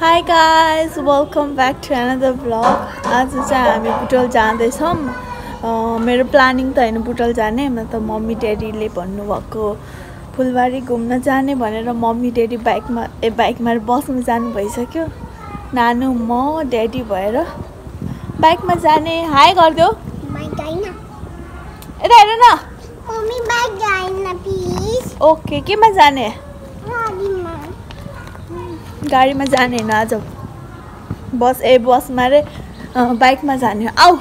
Hi guys welcome back to another blog आज चाहिँ हामी बुटोल जाँदैछौँ। मेरो प्लानिङ त होइन बुटोल जाने म त मम्मी ड्याडीले भन्नुभएको। फुलबारी घुम्न जाने भनेर मम्मी ड्याडी बाइकमा ए बाइकमा बसमा जानु भइसक्यो। नानु म ड्याडी भएर बाइकमा जाने। हाई गरिदेऊ। यता हेर न। ओके केमा जाने? गाडीमा जाने होइन आज बस ए बसमा रे बाइकमा जाने। आऊ!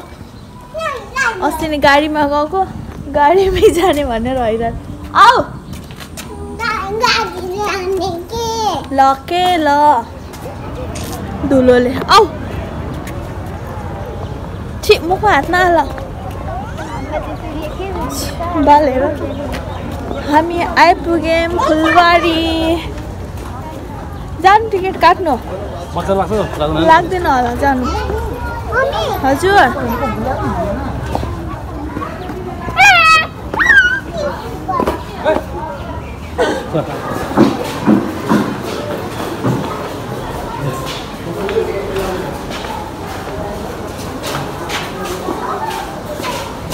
अस्ति नै गाडीमा गएको गाडीमै जाने भनेर हैरान। आऊ! ल के ल? धुलोले आऊ! छि मुखको हात नहाल। बालेर हामी आइपुग्यौँ फुलबारी। जानु टिकट काट्नु मजा लाग्छ लाग्दैन लाग्दैन होला जानु मम्मी हजुर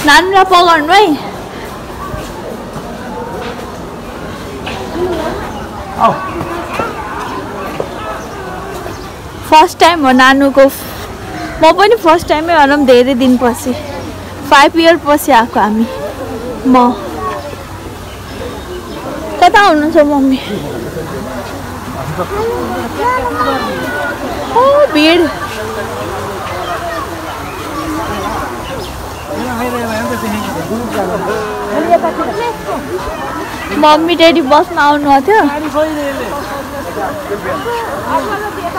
नानीलाई पकाउनु है फर्स्ट टाइम हो नानुको म पनि फर्स्ट टाइमै भनौँ धेरै दिनपछि फाइभ इयर पछि आएको हामी म कता हुनुहुन्छ मम्मी ओ भिड मम्मी ड्याडी बसमा आउनु थियो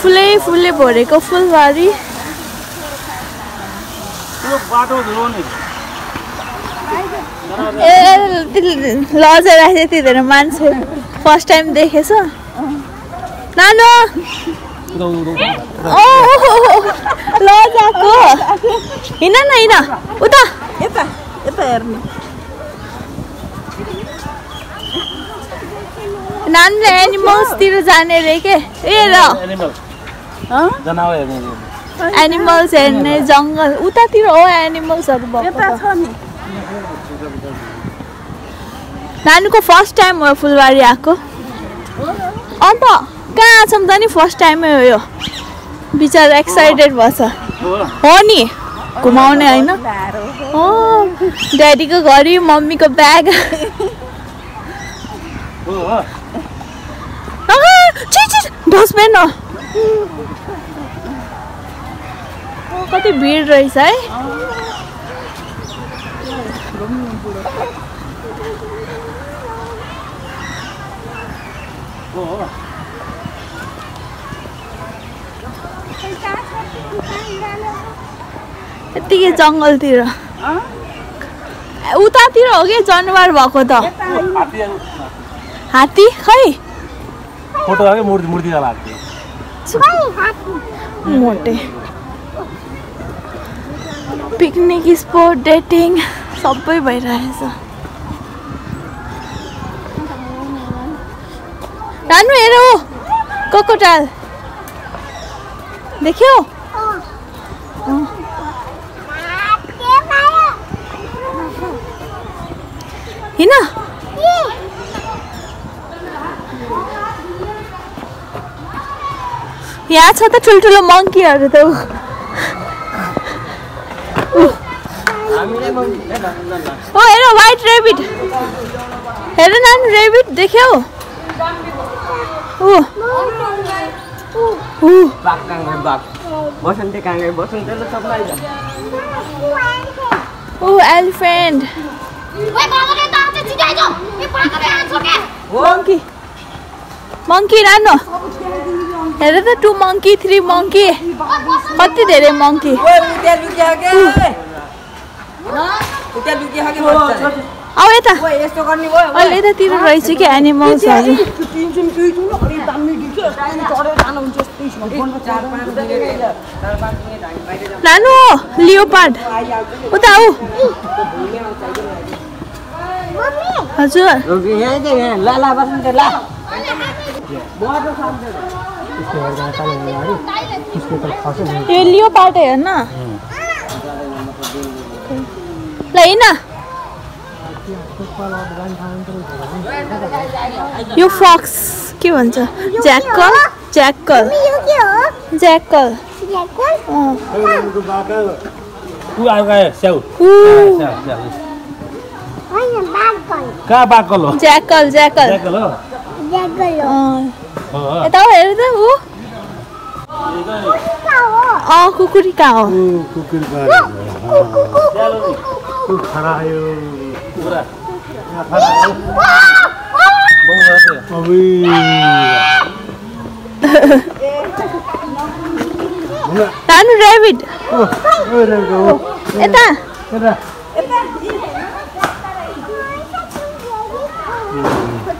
फुलै फुलले भरेको फुलबारी। ए लजेर राखेको त्यतिखेर मान्छे। फर्स्ट टाइम देखेछ। नानु! लजाको हिँड न हिँड। उता। यता यता हेर्नु। नानीले एनिमल्सतिर जाने रे के? ए ल एनिमल हँ? जनावर हेर्ने एनिमल्स हेर्ने जङ्गल उतातिर हो एनिमल्सहरू भएको यता त। छ नि नानीको फर्स्ट टाइम हो फुलबारी आएको अन्त कहाँ छौँ त नि फर्स्ट टाइमै हो यो बिचरा एक्साइटेड भएछ हो नि घुमाउने होइन हो ड्याडीको घडी मम्मीको ब्याग डस्टबिन हो कति भिड रहेछ है? यत्तिकै जङ्गलतिर? उतातिर हो कि जनावर भएको त? हात्ती हात्ती खै? मोटे। पिकनिक स्पोट डेटिङ सबै भइरहेछ। नानु हेर कोकोटाल। देख्यौ? हिँड यहाँ छ त ठुल्ठुलो मङ्कीहरू त। ऊ। ओ हेर वाइट रेबिट हेर नानु रेबिट देख्यौ। एलिफेन्ट मङ्की मङ्की नानु हेर त टु मङ्की थ्री मङ्की कति धेरै मङ्की अब यता अहिले यतातिर रहेछ कि एनिमल्सहरू नानु लियोपार्ड उता आऊ हजुर यो लियोपार्ड हेर्न। ल हिँड यो फक्स के भन्छ? ज्याकल ज्याकल यो के हो ज्याकल ज्याकल कहाँ बाकल हो? ज्याकल ज्याकल। हो। यता हो, हेर त ऊ अँ कुकुरी कहाँ हो नानु ऱ्याबिट यता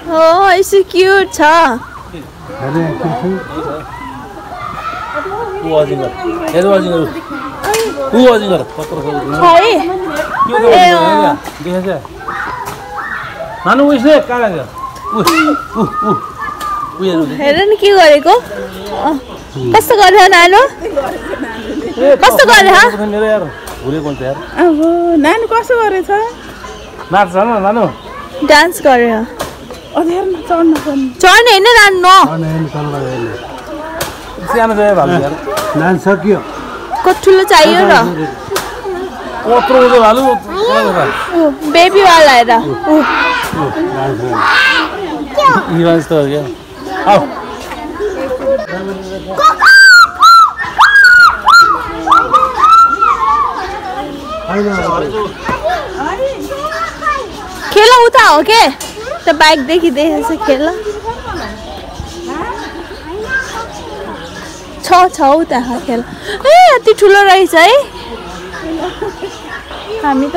हो यसो क्युट छ मानु उयसले कहाँ हेर नि के गरेको अँ। कस्तो गर्यो नानु कस्तो अब नानी कसो गरेछ नाच्छ न नानु डान्स गर्यो अँध्यार चढ्न होइन नानु सानो चाहिँ भालु यार नान सक्यो कति ठुलो चाहियो र कत्रो भालु बेबीवाला हेर क्या आऊ खेल उता हो के त्यो बाइकदेखि देखेछ खेल। छ छ, उता खेल। ए यति ठुलो रहेछ है। हामी त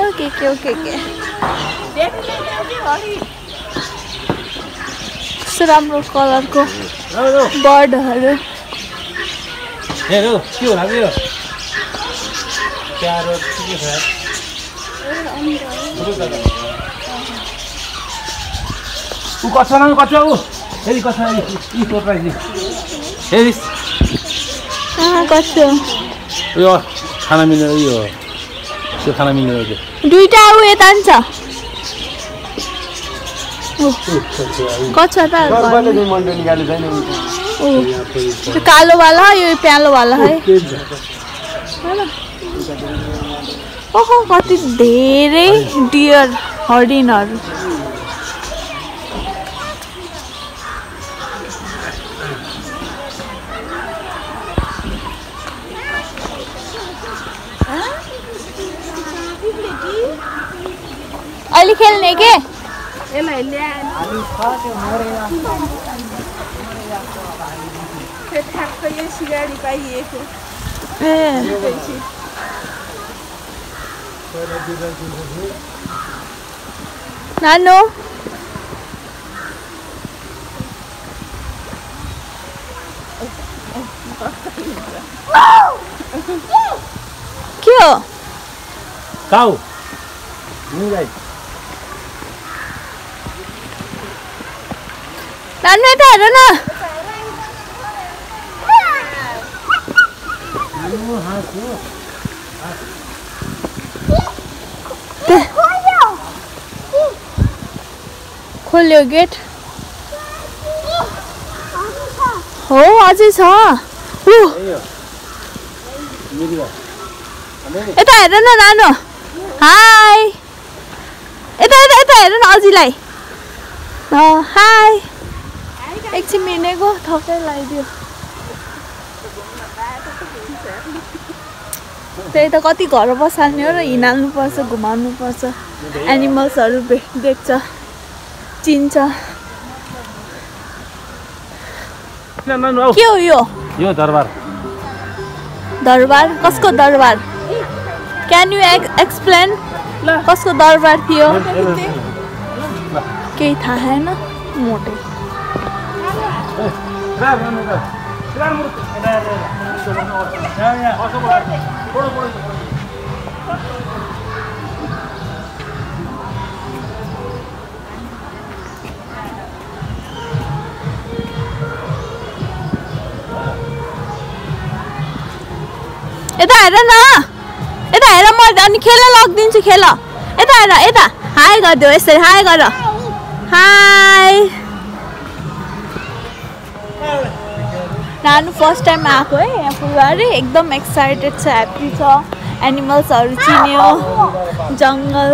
ओके के ओके के कस्तो राम्रो कलरको बर्डहरू। हेर के होला ऊ कच्चा न कच्चा ऊ फेरि कच्चा यी कस्तो? उयो खाना मिल्ने उयो हो। त्यो खाना मिल्ने हो त्यो दुइटा ऊ यता नि छ कच्चा त कालोवाला यो प्यालोवाला है। ओहो कति धेरै डियर हरिणहरू अहिले खेल्ने के यसलाई ल्याए ठ्याक्क यो सिगाडी पाइएको ए नानो के हो काउ निगाई नानु यता हेर न खोल्यो गेट। हो अझै छ। यता हेर न नानु। हाई। यता यता यता हेर न अझैलाई हाई। एकछिन मिनेको थपै लगाइदियो त्यही त कति घर बसाल्ने हो र हिँडाल्नुपर्छ घुमाउनुपर्छ। एनिमल्सहरू देख्छ। चिन्छ के हो यो यो दरबार दरबार कसको दरबार क्यान यु एक्सप्लेन कसको दरबार थियो केही थाहा छैन मोटो यता हेर न यता हेर म अनि खेल लगिदिन्छु खेल यता हेर यता हाई गरिदेऊ यसरी हाई गर हाई नानु फर्स्ट टाइम आएको है यहाँ फुलबारी एकदम एक्साइटेड छ ह्याप्पी छ एनिमल्सहरू चिन्यो जङ्गल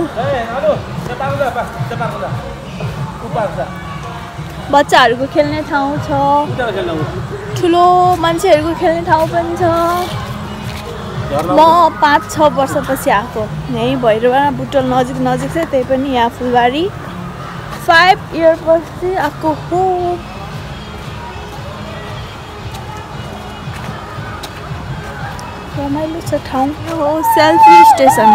बच्चाहरूको खेल्ने ठाउँ छ। ठुलो मान्छेहरूको खेल्ने ठाउँ पनि छ। म पाँच छ वर्षपछि आएको यहीँ भैरवा बुटोल नजिक नजिक चाहिँ त्यही पनि यहाँ फुलबारी। फाइभ इयर पछि आएको हो। रमाइलो छ ठाउँ। हो सेल्फी स्टेसन।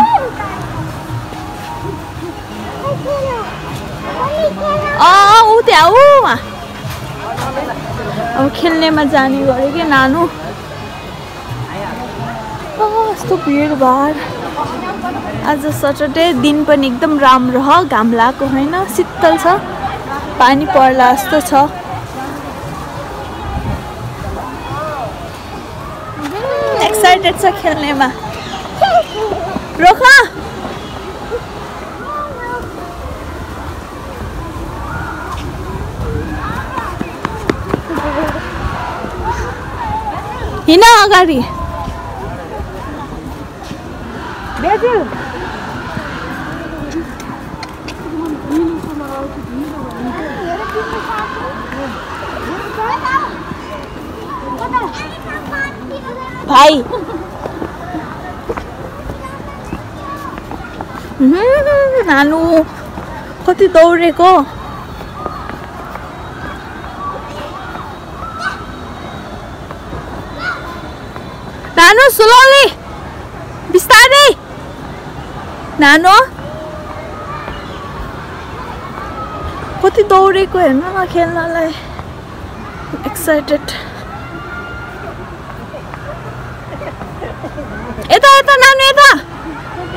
ऊ त्यहाँ ऊ। अब खेल्नेमा जाने गऱ्यो कि नानु? कस्तो भिडभाड। आज सटरडे दिन पनि एकदम राम्रो छ घाम लागेको होइन शीतल छ पानी पर्ला जस्तो छ। एक्साइटेड छ खेल्नेमा। रोख हिँड अगाडि। भाइ उहुँ, नानु कति दौडेको नानु स्लोली नानु कति दौडेको हेर्नु न खेल्नलाई एक्साइटेड यता यता नानु यता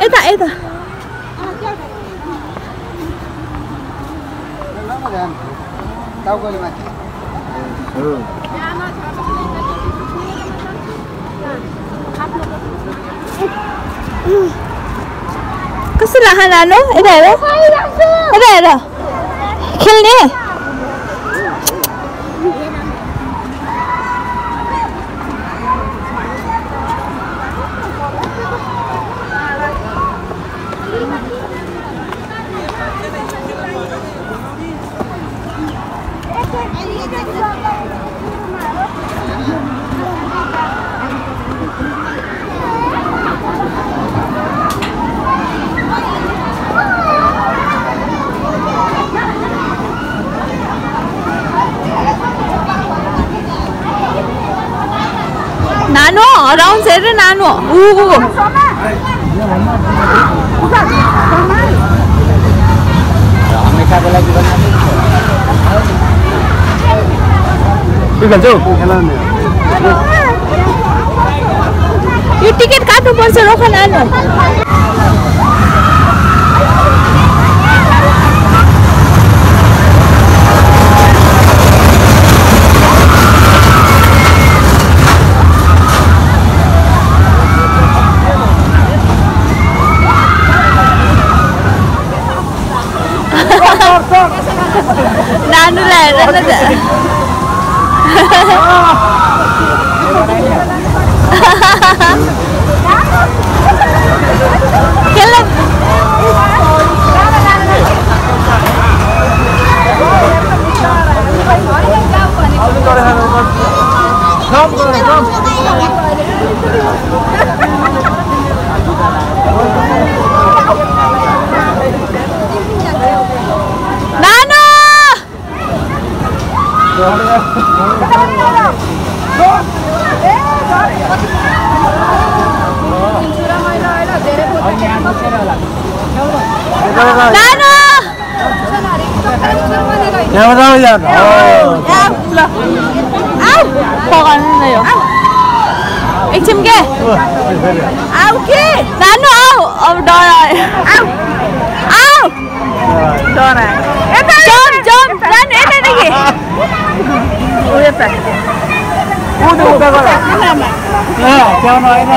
यता यता कस्तो लाग्छ नानु यता हेर। यता हेर। खेल्ने? हेर नानु ऊ के खेल्छौ यो टिकट काट्नुपर्छ रोख नानु नानुलाई हेर न त खेल्न नानु नानु यहाँबाट आऊ यहाँ ल आऊ पकाउनु न यो एकछिन के आऊ के नानु आऊ अब डर जम्प जम्प नानु यतादेखि ऊ यता त्यहाँ होइन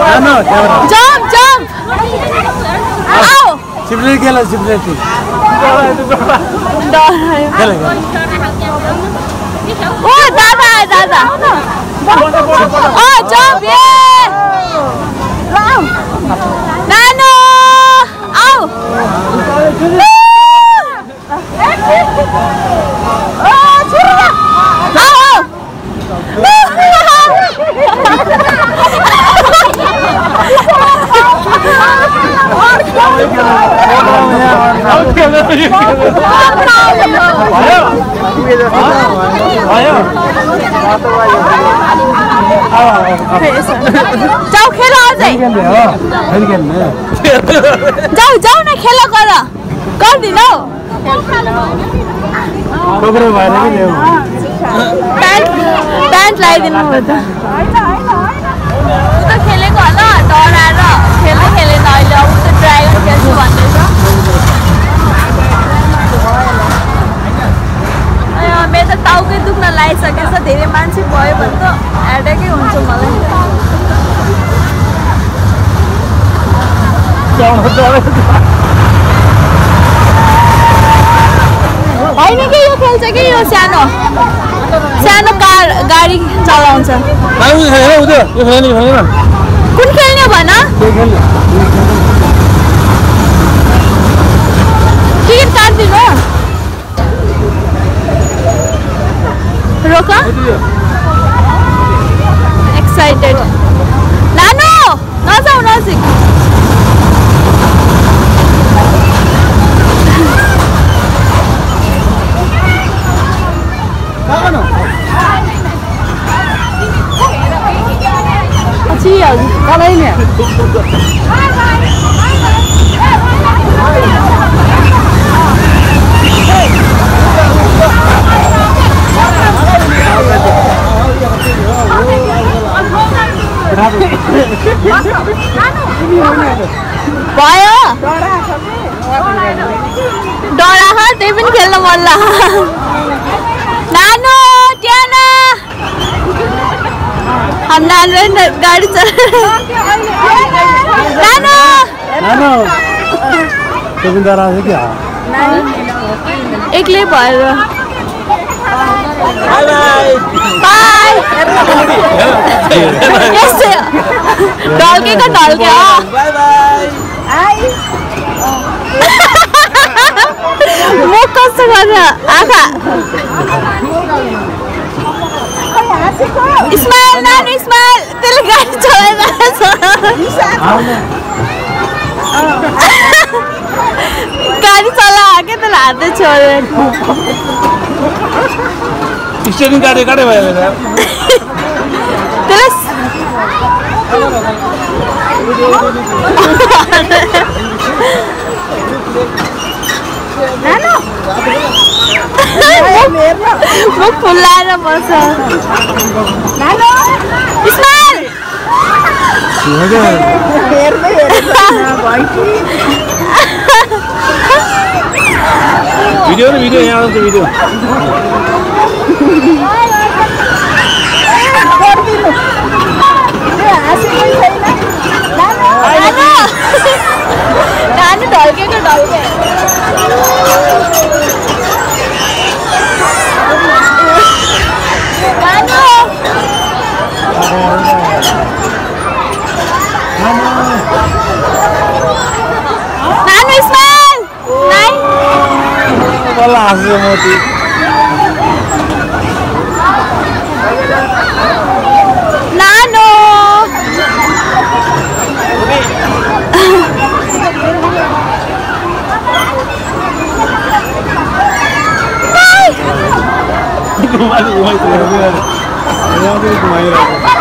जानु त्यहाँबाट जम्प जम्प आऊ सिप्लेट गेल सिप्लेट डर आयो गेल ओ दादा आयो दादा ओ जम्प ए नानु आऊ आऊ जाऊ खेल अझै जाऊ जाऊ न खेल गर गर्दिन हौ प्यान्ट लगाइदिनु भयो त खेलेको होला डराएर खेल्दै खेलेन अहिले अब त ड्राइभर खेल्छु भन्दैछ मेरो त टाउकै दुख्न लागिसकेछ धेरै मान्छे भयो भने त हेडेकै हुन्छ मलाई होइन कि यो खेल्छ कि यो सानो? सानो कार गाडी चलाउँछ। कुन खेल्ने भन? टिकट काटिदिनु। रोक। एक्साइटेड नानु नजाऊ नजिक। पछि हजुर भयो डरा त्यही पनि खेल्न मन लाग्छ नानु ट्याना हम नानु गाडी चला नानु नानु गोविन्द राज क्या एक्लै भएर ढल्केको ढल्के म कस्तो गरेर आँखा स्माइल नानी स्माइल त्यसले गाडी चलाइरहेछ गाडी चलायो क्या त्यसले हातै छोड्यो स्टेरिङ काटे काटे भयो भने त्यसलाई मुख फुल्लाएर बस्छ भिडियो न भिडियो यहाँ आउँछ भिडियो ढल्केको ढल्के Này Miss Nano! Hãy subscribe cho kênh Ghiền Mì Gõ Để không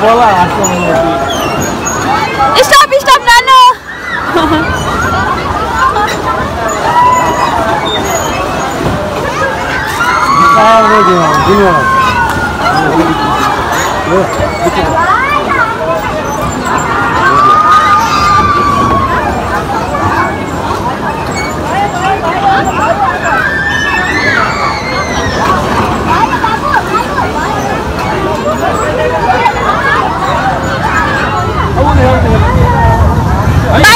Vou lá, aqui. Stop, stop, Nana! Ah, meu Deus, que meu Deus.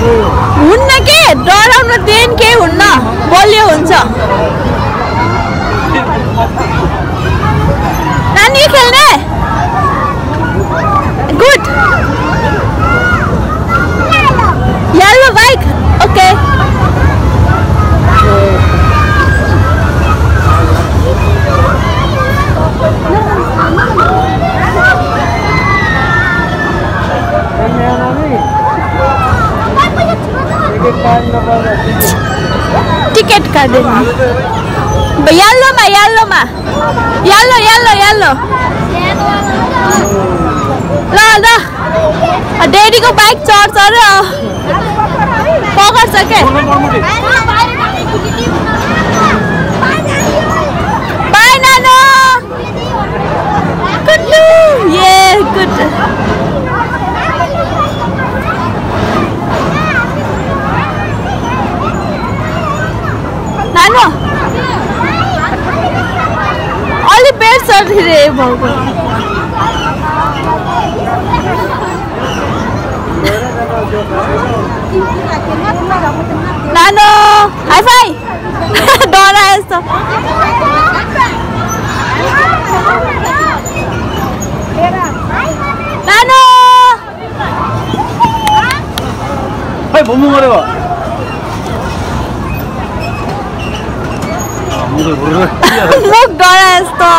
हुन्न के डराउन देन केही हुन्न बलियो हुन्छ नानी खेल्ने good yellow bike okay ticket काटिदिनु येल्लोमा येल्लोमा येल्लो येल्लो येल्लो ल ल डेडीको बाइक चढ्छ र पकड्छ के बाई नानो कुट्टु ये गुड नानो अलि बेड छ रे भाउको नानो हाई फाई डरा यस्तो नानो खै घुम्नु पऱ्यो मुख डरा यस्तो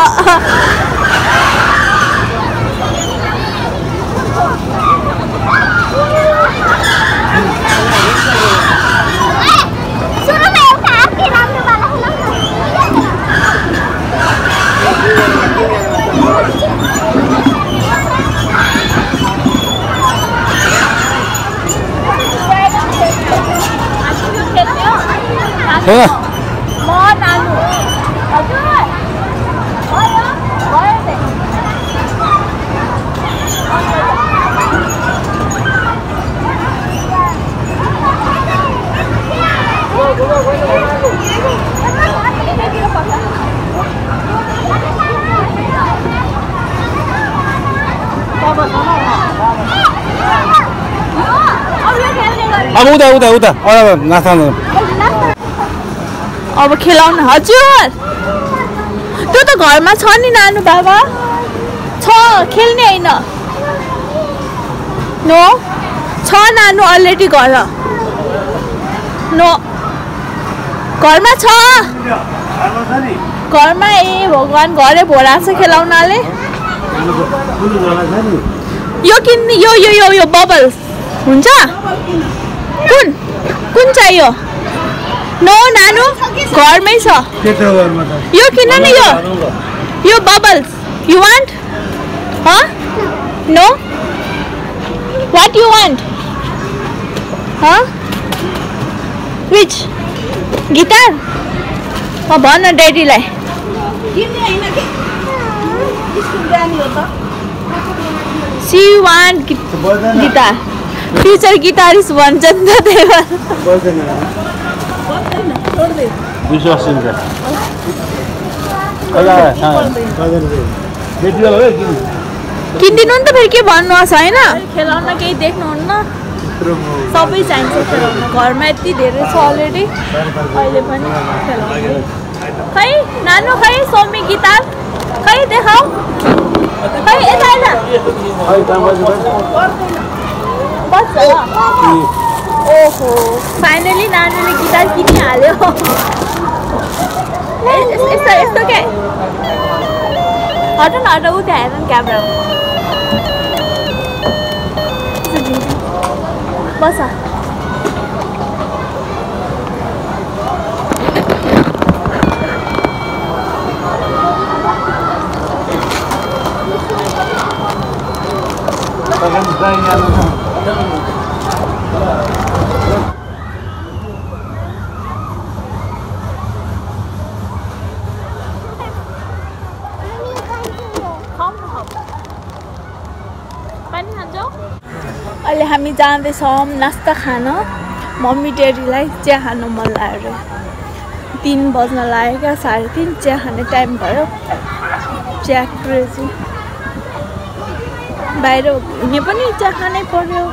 सुरुमा एउटा हात्ती राम्रोवाला खेलाउन हो म नानु हजुर भयो भयो ते अब उता उता उता नास्ता अब खेलाउन हजुर। त्यो त घरमा छ नि नानु बाबा। छ खेल्ने होइन। नो छ नानु अलरेडी घर। नो घरमा छ। घरमा ए भगवान् घरै भोरा छ खेलाउनाले। यो किन्ने यो यो यो यो बबल्स हुन्छ? कुन कुन चाहियो? नो नानु घरमै छ यो किन न यो? यो बबल्स यु वान्ट ह नो वाट यु वान्ट ह विच गिटार म भन न ड्याडीलाई हो त she want guitar future guitarist भन्छ नि त त्यही भएर किनिदिनु नि त फेरि के भन्नुहोस् होइन खेलाउन केही देख्नुहुन्न सबै चाहिन्छ खेलाउन घरमा यति धेरै छ अलरेडी अहिले पनि खेलाउनु खै नानु खै सौमी गिटार खै देखाऊ खै यता बस्छ ओहो। फाइनली नानुले गिटार किनिहाल्यो। यस्तो यस्तो के? हट न हट हेर न क्यामेरा बस पानी खान्छौ अहिले हामी जाँदैछौँ नास्ता खान। मम्मी ड्याडीलाई चिया खानु मन लाग्यो। अरे तिन बज्न लाग्यो क्या साढे तिन चिया खाने टाइम भयो। चिया क्रेजी बाहिर हुने पनि चिया खानै पर्यो।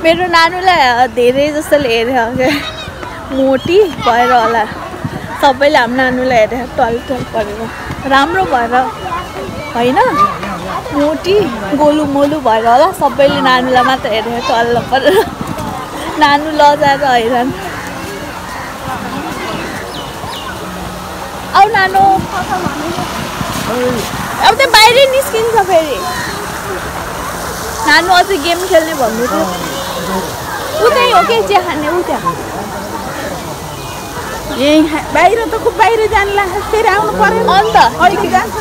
मेरो नानुलाई धेरै जस्तोले हेऱ्यो क्या मोटी भएर होला। सबैले हाम्रो नानुलाई हेरेर टल टल परेर। राम्रो भएर होइन? मोटी गोलु मोलु भएर होला। सबैले नानुलाई मात्र हेरेर टल्ल परेर नानु लजाएर हैरान। आउ नानु। अब त बाहिरै निस्किन्छ फेरि। नानु अझै गेम खेल्ने भन्नु थियो। उतै हो कि? चिया खाने? उ त्यहाँ। यही बाहिर त खुब बाहिर जानु लाग्छ फेरि आउनु पऱ्यो अन्त अहिले जान्छ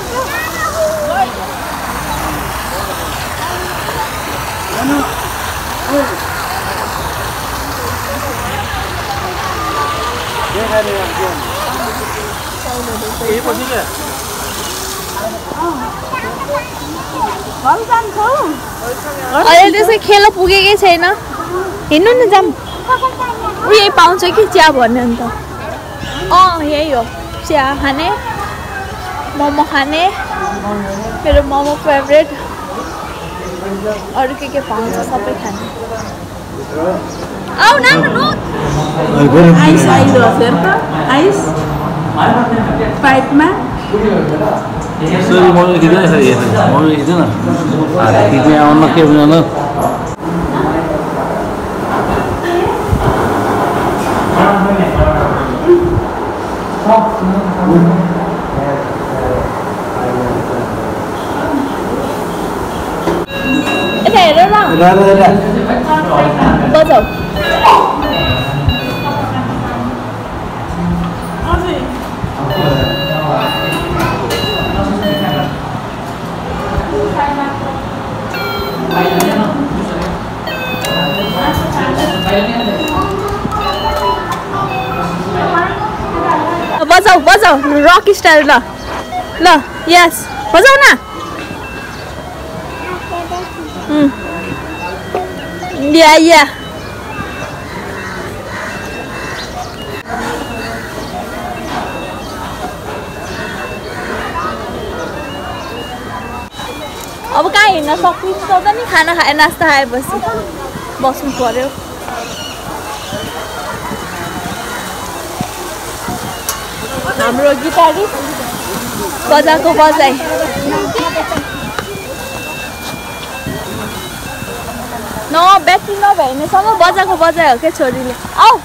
अहिले त्यसै खेल पुगेकै छैन हिँड्नु न जाऊँ ऊ यही पाउँछ कि चिया भन्ने अन्त अँ यही हो चिया खाने मोमो खाने मेरो मोमो फेभरेट अरू के के पाउँछ सबै खाने आऊ न आइस त आइस पाइपमा सरी मम्मी खिच्दैन सरी मम्मी खिच्दैन आउन के बुझाउन यता न बजाऊ बजाऊ बजाऊ रक स्टाइल ल ल यस बजाऊ न या अब कहाँ हिँड्न सकिन्छ त नि खाना खाए नास्ता खाएपछि बस्नु पर्यो हाम्रो गिटारिस्ट बजाएको बजाइ न ब्याट्री नभए भनेसम्म बजाएको बजाइ हो क्या छोरीले आऊ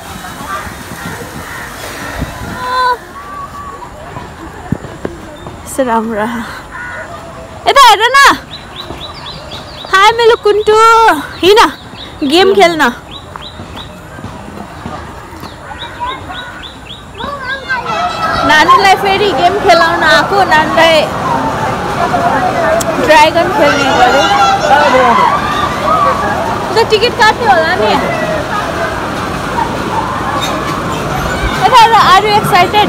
राम्रो यता हेर न हाय मेरो कुन्टु हिँड गेम खेल्न नानीलाई फेरि गेम खेलाउन आएको नानीलाई ड्राइगन खेल्ने गऱ्यो त टिकट काट्यो होला नि आर यु एक्साइटेड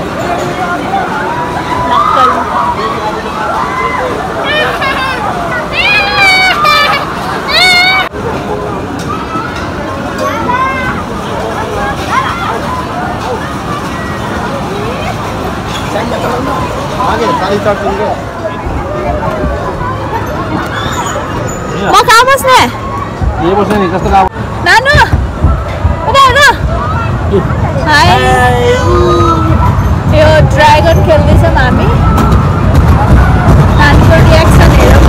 म कहाँ बस्ने नानु यो ड्रागन खेल्दैछौँ हामी नानीको रियाक्सन हेरौँ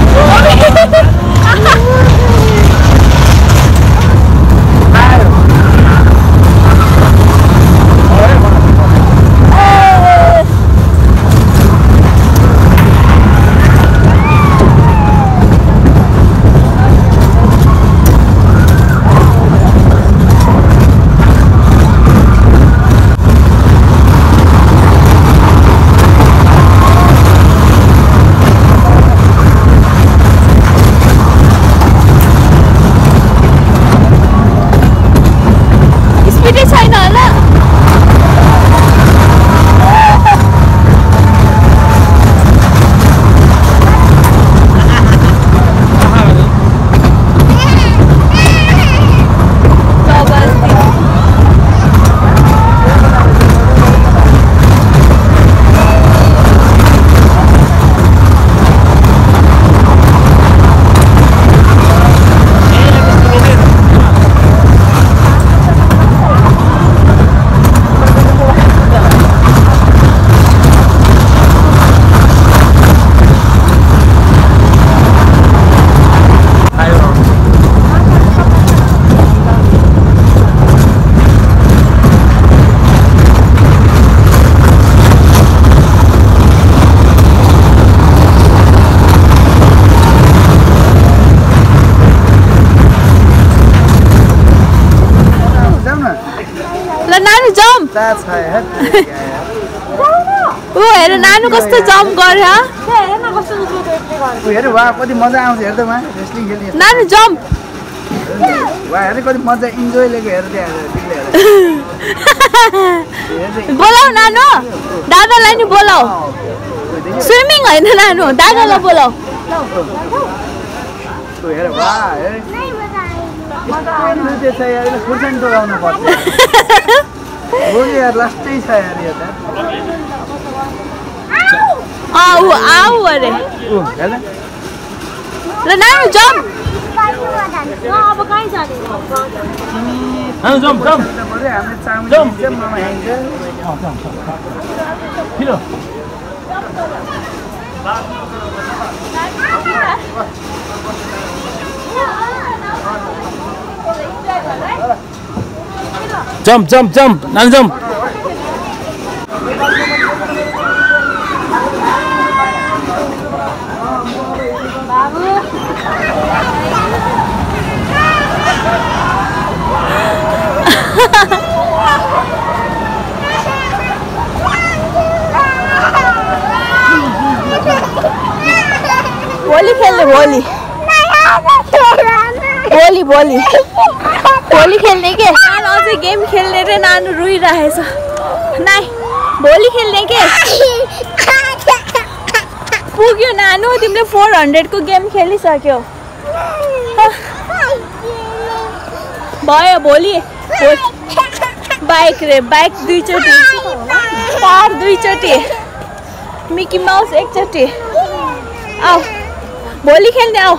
ऊ हेर नानु कस्तो जम्प गर्यो हेर वा कति मजा आउँछ रेस्लिङ खेल्ने। नानु जम्प। वा हेर कति मजा इन्जोय लिएको बोलाऊ नानु। दादालाई नि बोलाऊ स्विमिङ होइन नानु। दादालाई बोलाऊ हेर वा खुर्सानी पर्छ। लास्टै छ यार यो त। अँ ऊ आऊ अरे ऊ हेर ल नानु जम्प नानु जाउँ जाउँ पऱ्यो हामीले चाउमिन जाउँ। दिन्छ मोमो खाइन्छ किन जम्प जम्प जम्प भोलि खेल्ने भोलि भोलि भोलि भोलि खेल्ने के अझै गेम खेल्ने रे नानु रुइरहेछ नाइ भोलि खेल्ने के पुग्यो नानु तिमीले फोर हन्ड्रेडको गेम खेलिसक्यो भयो भोलि- बाइक रे बाइक दुईचोटि कार दुईचोटि मिकी माउस एकचोटि आऊ भोलि खेल्ने आऊ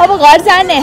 अब घर जाने।